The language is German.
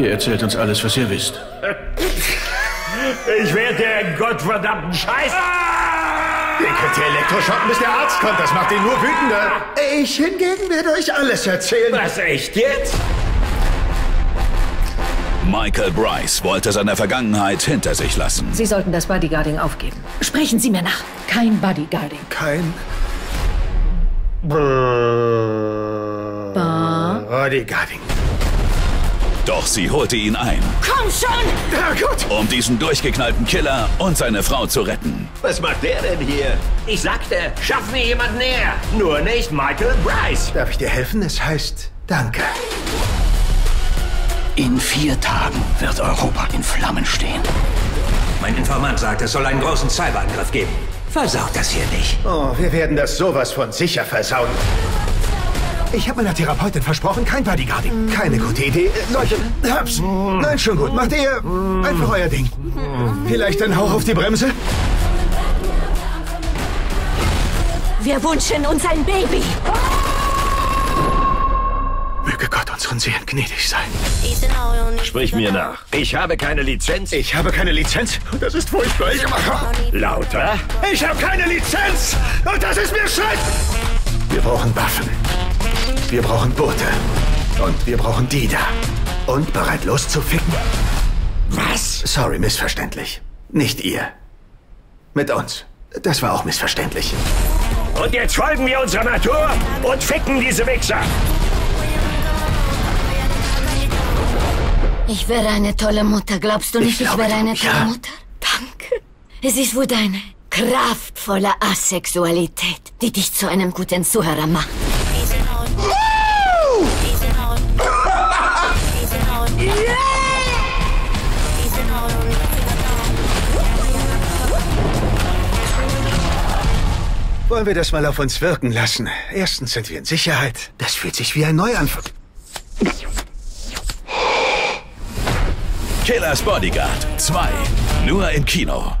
Ihr erzählt uns alles, was ihr wisst. Ich werde den gottverdammten Scheiß... Den könnt ihr elektroschocken, bis der Arzt kommt. Das macht ihn nur wütender. Ich hingegen werde euch alles erzählen. Was, echt jetzt? Michael Bryce wollte seine Vergangenheit hinter sich lassen. Sie sollten das Bodyguarding aufgeben. Sprechen Sie mir nach. Kein Bodyguarding. Kein Bodyguarding. Doch sie holte ihn ein, Komm schon! Na gut. um diesen durchgeknallten Killer und seine Frau zu retten. Was macht der denn hier? Ich sagte, schaff mir jemand näher. Nur nicht Michael Bryce. Darf ich dir helfen? Es heißt Danke. In vier Tagen wird Europa in Flammen stehen. Mein Informant sagt, es soll einen großen Cyberangriff geben. Versaut das hier nicht. Oh, wir werden das sowas von sicher versauen. Ich habe meiner Therapeutin versprochen, kein Bodyguarding. Keine gute Idee. Äh, Leute, hab's. Nein, schon gut. Macht ihr einfach euer Ding. Vielleicht ein Hauch auf die Bremse? Wir wünschen uns ein Baby. Möge Gott unseren Sehern gnädig sein. Sprich mir nach. Ich habe keine Lizenz. Ich habe keine Lizenz und das ist furchtbar. Ich Lauter? Ich habe keine Lizenz und das ist mir schlecht. Wir brauchen Waffen. Wir brauchen Boote. Und wir brauchen die da. Und bereit loszuficken. Was? Sorry, missverständlich. Nicht ihr. Mit uns. Das war auch missverständlich. Und jetzt folgen wir unserer Natur und ficken diese Wichser. Ich wäre eine tolle Mutter. Glaubst du nicht, ich, glaube, wäre eine ja. tolle Mutter? Danke. Es ist wohl deine kraftvolle Asexualität, die dich zu einem guten Zuhörer macht. Wollen wir das mal auf uns wirken lassen? Erstens sind wir in Sicherheit. Das fühlt sich wie ein Neuanfang. Killers Bodyguard 2. Nur im Kino.